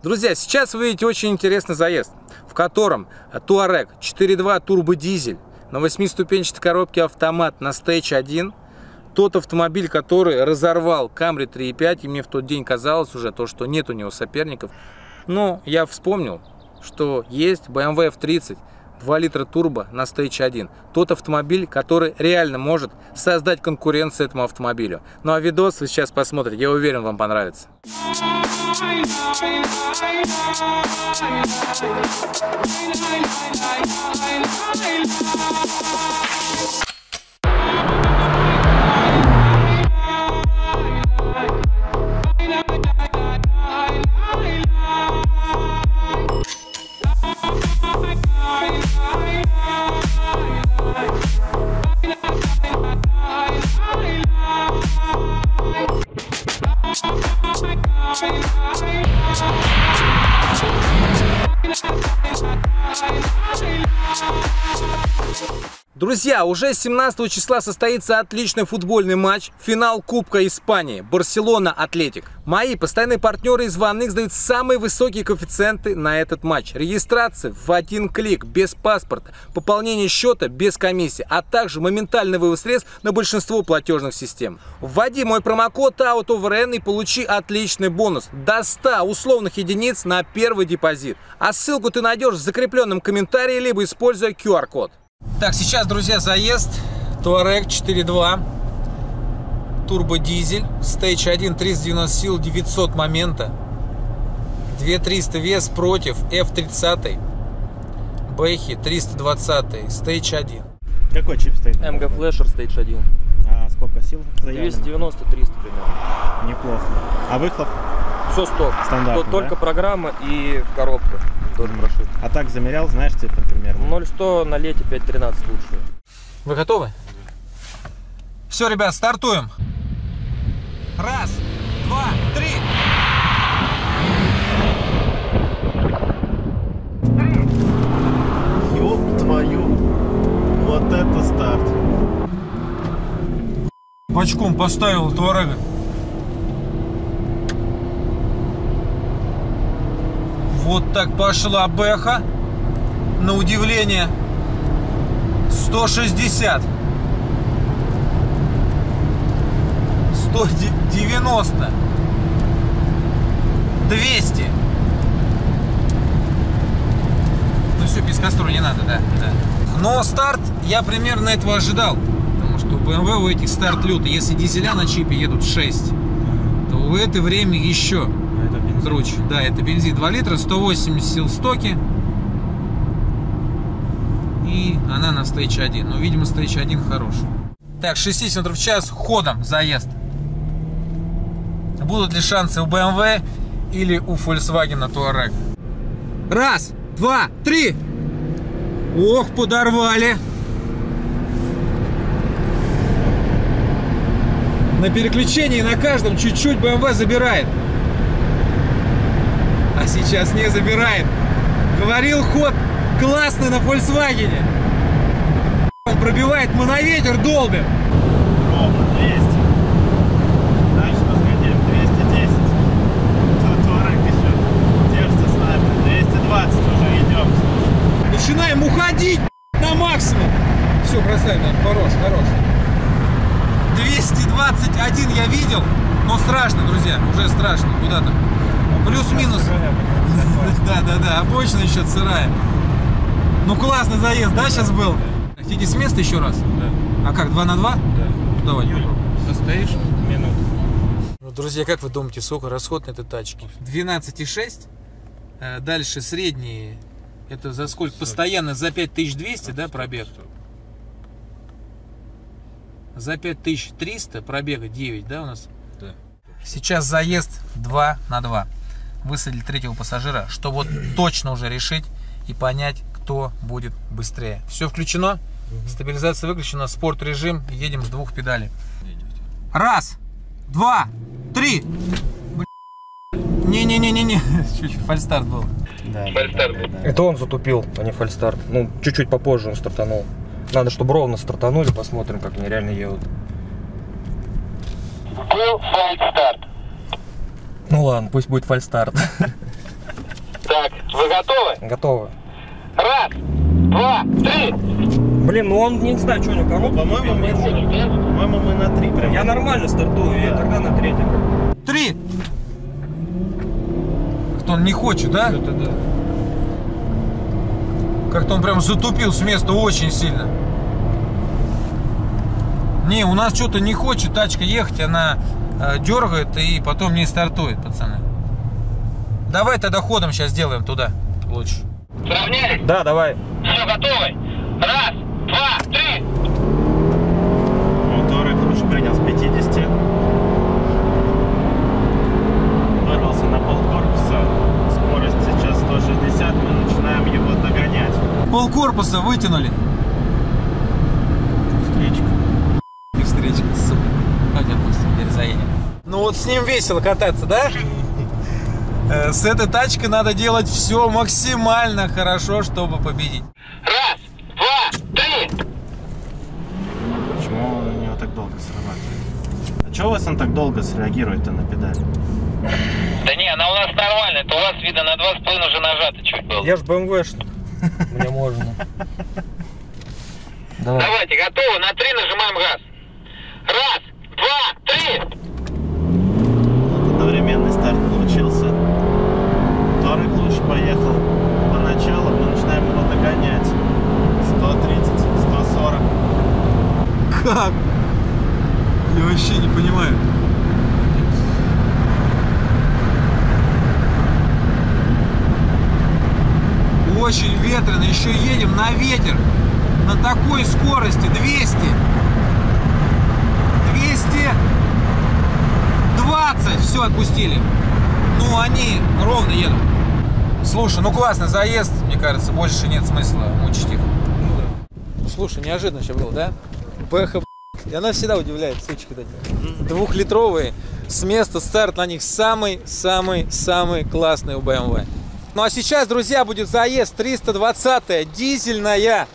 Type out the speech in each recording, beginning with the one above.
Друзья, сейчас вы видите очень интересный заезд, в котором Touareg 4.2 турбодизель на 8-ступенчатой коробке автомат на Stage 1. Тот автомобиль, который разорвал Camry 3.5, и мне в тот день казалось уже то, что нет у него соперников. Но я вспомнил, что есть BMW F30 2 литра турбо на Stage 1. Тот автомобиль, который реально может создать конкуренцию этому автомобилю. Ну а видос вы сейчас посмотрите, я уверен, вам понравится. Друзья, уже 17 числа состоится отличный футбольный матч, финал Кубка Испании, Барселона-Атлетик. Мои постоянные партнеры из Ванных дают самые высокие коэффициенты на этот матч. Регистрация в один клик, без паспорта, пополнение счета без комиссии, а также моментальный вывод средств на большинство платежных систем. Вводи мой промокод AUTOVRN и получи отличный бонус до 100 условных единиц на первый депозит. А ссылку ты найдешь в закрепленном комментарии, либо используя QR-код. Так, сейчас, друзья, заезд. Touareg 4.2. Турбодизель. Stage 1, 390 сил, 900 момента. 2300 вес против F30. Бэхи 320. Stage 1. Какой чип стоит? MG Flasher Stage 1. А сколько сил заявлено? 290-300 примерно. Неплохо. А выхлоп? Все стоп. Стандартно, То- Только да? программа и коробка тоже прошита. А так замерял, знаешь цифры примерно? 0-100 на лете 5.13 лучше. Вы готовы? Все, ребят, стартуем. Раз, два, три. Ёб твою. Вот это старт. Бочком поставил Туарега. Вот так пошла Бэха. На удивление. 160. 190. 200. Ну все, без костру не надо, да, да. Но старт я примерно этого ожидал. Потому что у BMW у этих старт лютый. Если дизеля на чипе едут 6, то в это время еще. Круче. Да, это бензин 2 литра, 180 сил стоки. И она на Stage 1. Ну, видимо, Stage 1 хороший. Так, 60 км в час ходом заезд. Будут ли шансы у BMW или у Volkswagen Touareg? Раз, два, три. Ох, подорвали. На переключении на каждом чуть-чуть BMW забирает. А сейчас не забирает. Говорил ход классный на Volkswagen. Он пробивает, мы на ветер долбим. Ровно 200. Дальше разгоним. 210. Тут Touareg еще держится с нами. 220 уже идем. Начинаем уходить на максимум. Все, бросаем, наверное, хорош, хорош. 221 я видел, но страшно, друзья, уже страшно. Куда там? Ну, Плюс-минус. Да, да, да, обочина еще сырая. Ну классный заезд, да, сейчас был? Хотите с места еще раз? Да. А как, 2 на 2? Да. Давай. Юля, состоишь минут? Ну, друзья, как вы думаете, сколько расход на этой тачке? 12,6. Э, Дальше средние. Это за сколько? Постоянно за 5200, да, пробег? За 5300 пробега 9, да, у нас? Да. Сейчас заезд 2 на 2. Высадили третьего пассажира, чтобы вот точно уже решить и понять, кто будет быстрее. Все включено? Стабилизация выключена, спорт режим, едем с двух педалей. Раз, два, три. Не-не-не-не-не. Чуть-чуть фальстарт был. Да, да, да, да, да. Это он затупил, а не фальстарт. Ну, чуть-чуть попозже он стартанул. Надо, чтобы ровно стартанули, посмотрим, как они реально едут. Был фальстарт. Ну ладно, пусть будет фальстарт. Вы готовы? Готово. Раз, два, три. Блин, ну он, не знаю, что у него коробка. По-моему, мы, по-моему, мы на три прям. Я нормально стартую, я тогда на третьем. Три. Как-то он не хочет, да? Это да. Как-то он прям затупил с места очень сильно. Не, у нас что-то не хочет тачка ехать, она дергает и потом не стартует, пацаны. Давай тогда ходом сейчас сделаем туда лучше. Сравнялись? Да, давай. Все, готовы? Раз, два, три. Моторы лучше принял с 50. Вырвался на полкорпуса. Скорость сейчас 160. Мы начинаем его догонять. Пол корпуса вытянули. Встречка. И встречка, сука. Пойдем пусть теперь заедем. Ну вот с ним весело кататься, да? Э, С этой тачкой надо делать все максимально хорошо, чтобы победить. Раз, два, три. Почему он у него так долго срабатывает? А чего у вас он так долго среагирует-то на педали? Да не, она у нас нормальная. Это у вас, видно, на два с половиной уже нажато чуть было. Я ж БМВшник. Мне можно. Давай. Давайте, готовы? На три нажимаем газ. Раз, два, три. Вот одновременный старт получился. Торик лучше поехал. Поначалу мы начинаем его догонять. 130, 140. Как? Я вообще не понимаю. Очень ветрено, еще едем на ветер. На такой скорости 200. 220. Все, отпустили. Ну, они ровно едут. Слушай, ну классный заезд, мне кажется, больше нет смысла мучить их. Слушай, неожиданно сейчас было, да? Бэха, и она всегда удивляет, сучки эти. Двухлитровые, с места старт на них самый-самый-самый классный у BMW. Ну а сейчас, друзья, будет заезд 320 дизельная,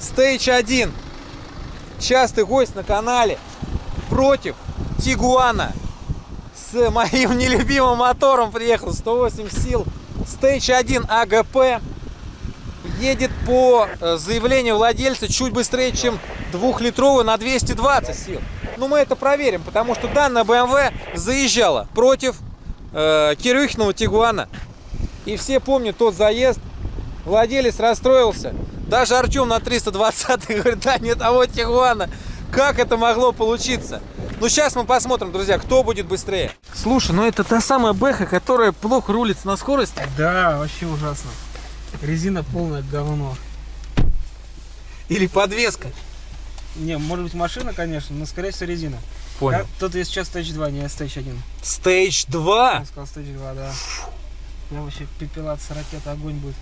Stage 1. Частый гость на канале против Тигуана с моим нелюбимым мотором приехал 108 сил Stage 1 АГП едет по э, заявлению владельца чуть быстрее, чем двухлитровый на 220 сил. Ну, мы это проверим, потому что данная BMW заезжала против э, Кирюхиного Тигуана. И все помнят тот заезд. Владелец расстроился. Даже Артем на 320 говорит, да нет того Тигуана. Как это могло получиться? Ну, сейчас мы посмотрим, друзья, кто будет быстрее. Слушай, ну это та самая Бэха, которая плохо рулится на скорости. Да, вообще ужасно. Резина полное говно. Или подвеска. Не, может быть машина, конечно, но скорее всего резина. Понял. Я- Тут есть сейчас Stage 2, не Stage 1. Stage 2. Я сказал Stage 2, да. Я вообще пепелат с ракеты, огонь будет.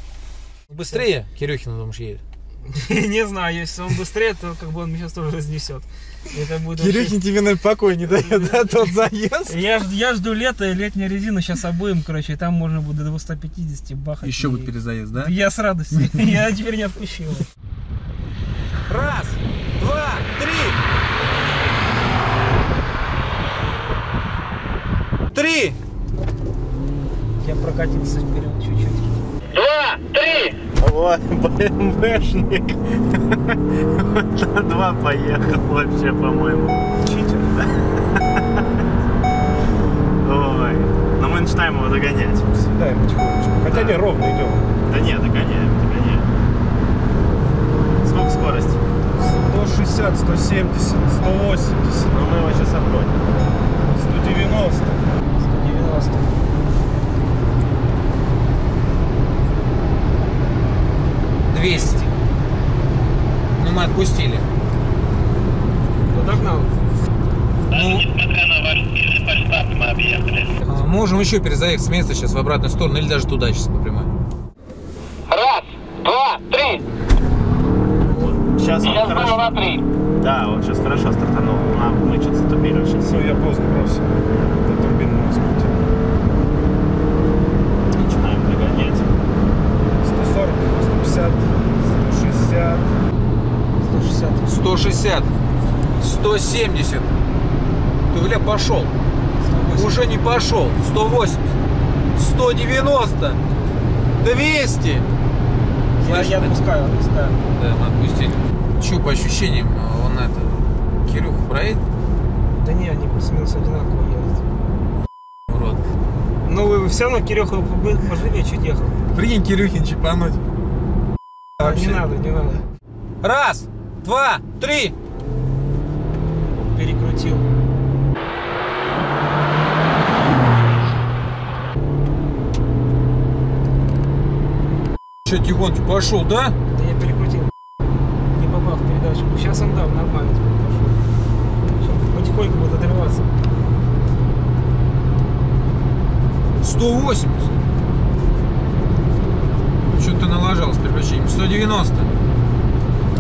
Быстрее Кирюхина, думаешь, едет? Не знаю, если он быстрее, то как бы он меня сейчас тоже разнесет. Это будет вообще- тебе, наверное, покой не дает, да, тот заезд? Я, жду лето и летняя резина сейчас обоим, короче, и там можно будет до 250 бахать. Еще и- будет перезаезд, да? Я с радостью. Я теперь не отпущу его. Раз, два, три. Три. Я прокатился вперед чуть-чуть. Два, три. Вот, БМВшник. Вот на два поехал вообще, по-моему. Читер. Ой. Но мы начинаем его догонять. Седаем потихонечку. Хотя не, ровно идем. Да нет, догоняем, догоняем. Сколько скорость? 160, 170, 180, Ну, мы его сейчас обгоним. 190. 190. Двести. Ну, мы отпустили. Ну догнал. Даже несмотря на ваш сильный фальстарт, мы объехали. А, Можем еще перезаехать с места сейчас в обратную сторону или даже туда сейчас по прямой. Раз, два, три. Сейчас Сейчас было хорошо. на три. Да, он сейчас хорошо стартанул. Нам мы что-то затупили очень Все, сильно. я поздно бросил. До турбинного скрутил. Начинаем догонять. 140, 150, 160. 160. 160. 170. Ты, бля, пошел. 180. Уже не пошел. 180. 190. 200! Я, я отпускаю, отпускаю. Да, мы отпустили. Че по ощущениям, он это, Кирюху проедет? Да не, они плюс-минус одинаково едут. Урод. Ну, вы все равно Кирюха поживее чуть ехал. Прикинь, Кирюхин чипануть. Не надо, не надо. Раз, два, три. Перекрутил. Че, тихонько пошел, да? Да я перекрутил. Не попал в передачу. Сейчас он дал, нормально пошел. Сейчас потихоньку буду отрываться. 180. Что ты налажал с переключением? 190. Да,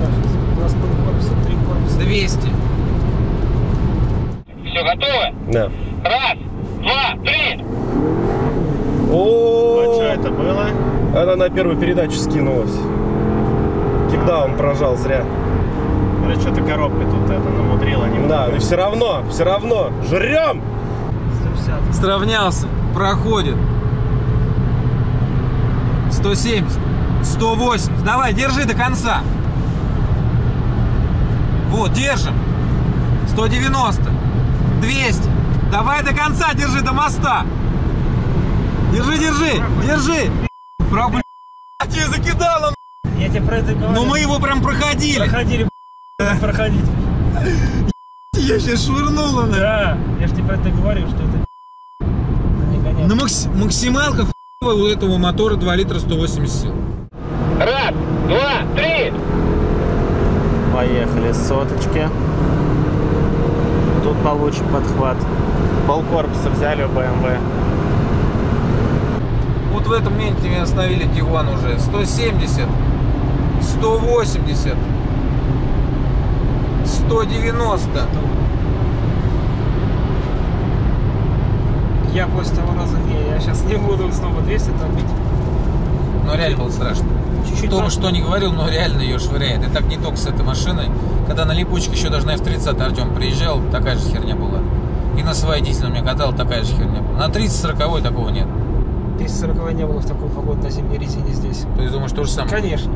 сейчас. Два с половиной корпуса, три корпуса. 200. Все, готовы? Да. Раз, два, три! А что О, это было? Она на первую передачу скинулась. Кикдаун прожал зря. Говорит, что-то коробка тут это намудрила немного. Да, но все равно, все равно. Жрем! 150. Сравнялся. Проходит. 170. 180. Давай, держи до конца. Вот, держим. 190. 200. Давай до конца держи, до моста. Держи, держи, держи. Про, блядь, тебе закидало. Я тебе про это говорю. Ну мы его прям проходили. Проходили, проходить. Я сейчас швырнула. на. Да, я же тебе про это говорю, что это не гонять. На макс- максималках у этого мотора 2 литра 180 сил. Раз, два, три! Поехали соточки. Тут получше подхват. Полкорпуса взяли у BMW. Вот в этом моменте меня остановили Тигуан уже. 170, 180, 190. Я после того раза не, я сейчас не буду снова 200 топить. Но реально было страшно. Чуть-чуть на- что ни говорил, но реально ее швыряет. И так не только с этой машиной. Когда на липучке еще даже на F30 Артем приезжал, такая же херня была. И на своей дизель меня катал, такая же херня была. На 30-40 такого нет. 340 не было в такую погоду на зимней резине здесь. То есть думаешь, то же самое? Конечно.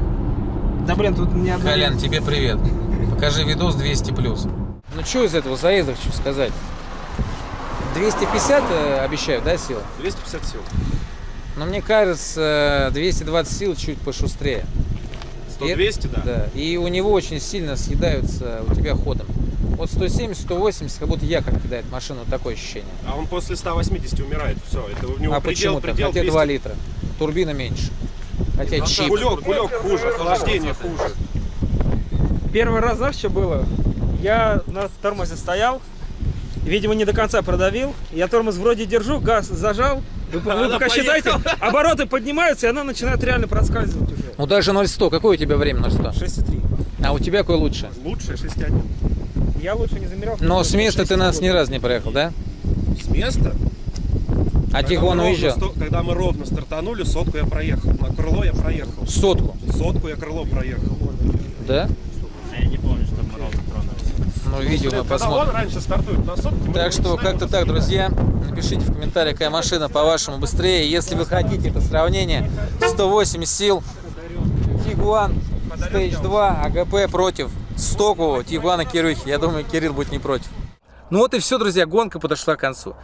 Да блин, тут не одна... Колян, тебе привет. Покажи видос 200 плюс. Ну что из этого заезда хочу сказать? 250 э, обещают, да, сил? 250 сил. Но мне кажется, 220 сил чуть пошустрее. 100-200, да? Да. И у него очень сильно съедаются у тебя ходом. Вот 170, 180, как будто якорь кидает машину, такое ощущение. А он после 180 умирает. Все, это у него а предел, почему так? предел Хотя 200. 2 литра. Турбина меньше. Хотя чип. Кулек, кулек хуже, охлаждение хуже. Первый раз, знаешь, что было? Я на тормозе стоял, видимо, не до конца продавил. Я тормоз вроде держу, газ зажал. Вы, вы Она пока считайте, обороты поднимаются, и она начинает реально проскальзывать уже. Ну даже 0,100. Какое у тебя время 0,100? 6,3. А у тебя какое лучше? Лучше 6,1. Я лучше не замерял. Но с места ты нас 6,3. ни разу не проехал, да? С места? А Когда ровно уезжал? Когда мы ровно стартанули, сотку я проехал. На крыло я проехал. Сотку. Сотку я крыло проехал. Да? Я не помню, что мы ровно тронулись. Ну, видео мы Когда он посмотрим. раньше стартует на сотку, Так что как-то так, друзья. Напишите в комментариях, какая машина по-вашему быстрее. Если вы хотите это сравнение, 108 сил. Тигуан Stage 2, АГП против стокового Тигуана Кирюхи. Я думаю, Кирилл будет не против. Ну вот и все, друзья, гонка подошла к концу.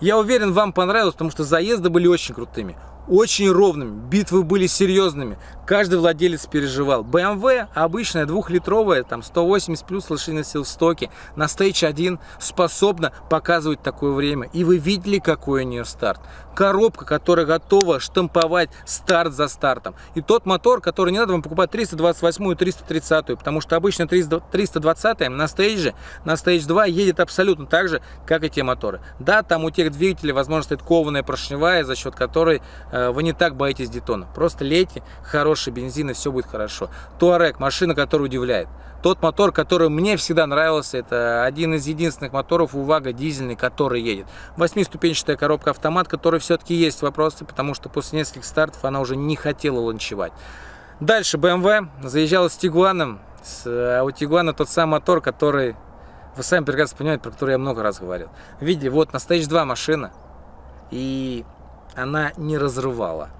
Я уверен, вам понравилось, потому что заезды были очень крутыми, очень ровными, битвы были серьезными. Каждый владелец переживал. BMW обычная двухлитровая, там 180 плюс лошадиных сил в стоке, на Stage 1 способна показывать такое время. И вы видели, какой у нее старт. Коробка, которая готова штамповать старт за стартом. И тот мотор, который не надо вам покупать 328 и 330, потому что обычно 320 на стейдже, на Stage 2 едет абсолютно так же, как и те моторы. Да, там у тех двигателей, возможно, стоит кованая поршневая, за счет которой э, вы не так боитесь детона. Просто лейте хороший бензин, и все будет хорошо. Туарек, машина, которая удивляет. Тот мотор, который мне всегда нравился, это один из единственных моторов у ВАГа дизельный, который едет. Восьмиступенчатая коробка автомат, который все-таки есть вопросы, потому что после нескольких стартов она уже не хотела ланчевать. Дальше BMW заезжала с Тигуаном. С, а у Тигуана тот самый мотор, который вы сами прекрасно понимаете, про который я много раз говорил. Видели, вот на Stage 2 машина, и она не разрывала.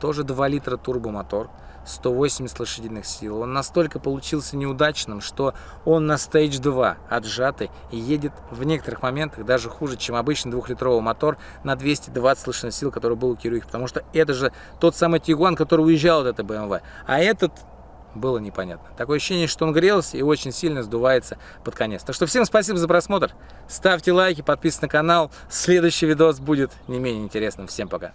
тоже 2 литра турбомотор, 180 лошадиных сил. Он настолько получился неудачным, что он на Stage 2 отжатый и едет в некоторых моментах даже хуже, чем обычный двухлитровый мотор на 220 лошадиных сил, который был у Кирюхи. Потому что это же тот самый Тигуан, который уезжал от этой BMW. А этот было непонятно. Такое ощущение, что он грелся и очень сильно сдувается под конец. Так что всем спасибо за просмотр. Ставьте лайки, подписывайтесь на канал. Следующий видос будет не менее интересным. Всем пока.